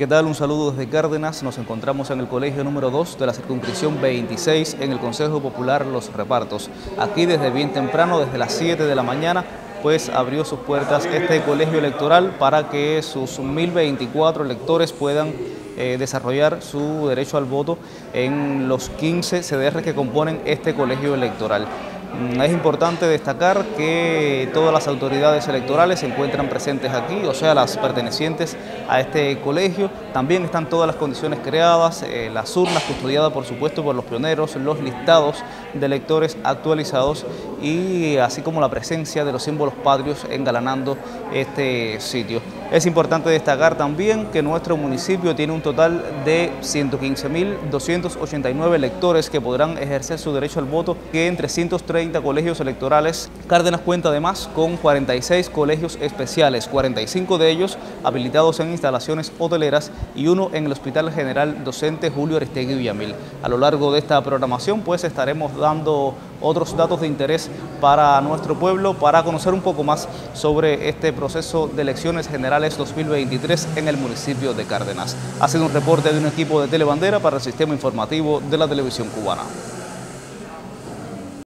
¿Qué tal? Un saludo desde Cárdenas. Nos encontramos en el colegio número 2 de la circunscripción 26 en el Consejo Popular Los Repartos. Aquí desde bien temprano, desde las 7 de la mañana, pues abrió sus puertas este colegio electoral para que sus 1024 electores puedan eh, desarrollar su derecho al voto en los 15 CDR que componen este colegio electoral. Mm, es importante destacar que todas las autoridades electorales se encuentran presentes aquí, o sea, las pertenecientes a este colegio. También están todas las condiciones creadas, eh, las urnas custodiadas, por supuesto, por los pioneros, los listados de electores actualizados y así como la presencia de los símbolos patrios engalanando este sitio. Es importante destacar también que nuestro municipio tiene un total de 115.289 electores que podrán ejercer su derecho al voto, que en 330 colegios electorales. Cárdenas cuenta además con 46 colegios especiales, 45 de ellos habilitados en instalaciones hoteleras y uno en el Hospital General Docente Julio Aristegui Villamil. A lo largo de esta programación pues estaremos dando otros datos de interés para nuestro pueblo para conocer un poco más sobre este proceso de elecciones generales 2023 en el municipio de Cárdenas. Ha sido un reporte de un equipo de Telebandera para el Sistema Informativo de la Televisión Cubana.